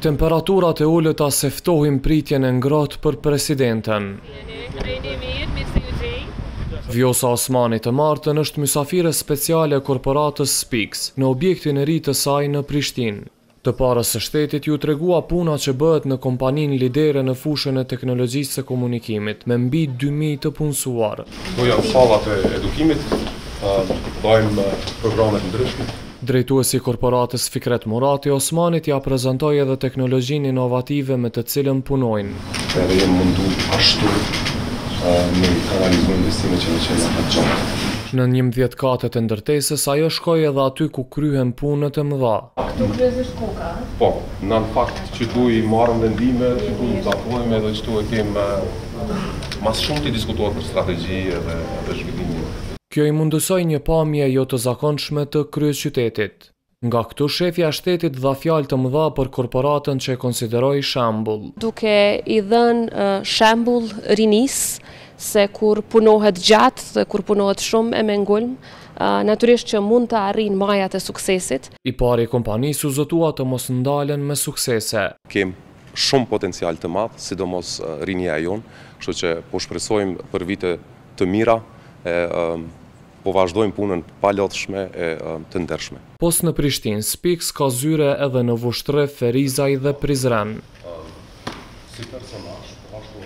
Temperaturat e ulëta s'e ftohin pritjen e ngrohtë për presidenten. Vjosa Osmani të martën është mysafire speciale e korporatës Speeex në objektin e ri të saj në Prishtinë. Të parës së shtetit iu tregua puna që bëhet në kompaninë lidere në fushën e teknologjisë së komunikimit, me mbi dy mijë të punësuar. Këto janë sallat e edukimit, bëjmë programe të ndryshme. Drejtuesi i korporatës Fikret Murati, Osmanit ia prezantoi edhe teknologjinë inovative me të cilën punojnë. Edhe jemi mundu ashtu me i kanalizu investimet që do të qenë më të qarta. Në njëmbëdhjetë katet e ndërtesës, ajo shkoi edhe aty ku kryhen punët e mëdha. Këtu kryesisht koka, ë. Po, na në fakt qëtu i marrim vendime, qëtu i caktojmë edhe qëtu e kemë, ma s'shumti diskutohet për strategji edhe zhvillimin. Kjo i mundësoi një pamje jo të zakonshme të kryeqytetit. Nga këtu shefja e shtetit dha fjalë të mëdha për korporatën që e konsideroi shembull. Duke i dhënë shembull rinisë se kur punohet gjatë e kur punohet shumë e me ngulm, natyrisht që mund të arrijnë majat e suksesit. I pari i kompanisë u zotua të mos ndalen me suksese. Kemi shumë potencial të madh, sidomos rinia jonë, kështu që po shpresojmë për vite Të mira e po vazhdojmë punën e palodhshme e të ndershme. Pos në Prishtinë, Speeex ka zyre edhe në Vushtrri, Ferizaj dhe Prizren.